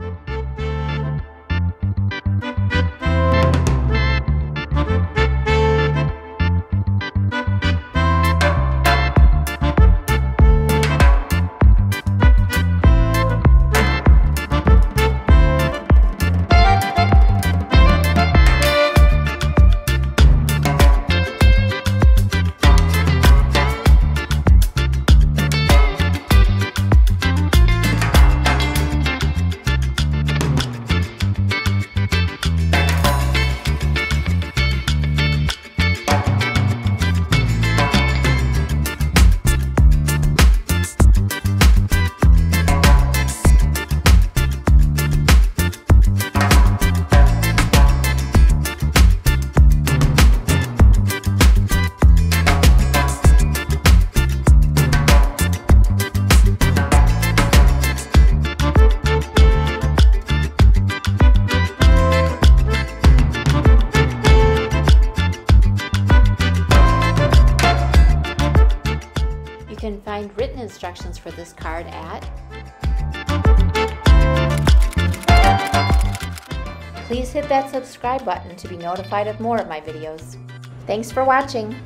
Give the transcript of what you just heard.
You can find written instructions for this card at Please hit that subscribe button to be notified of more of my videos. Thanks for watching!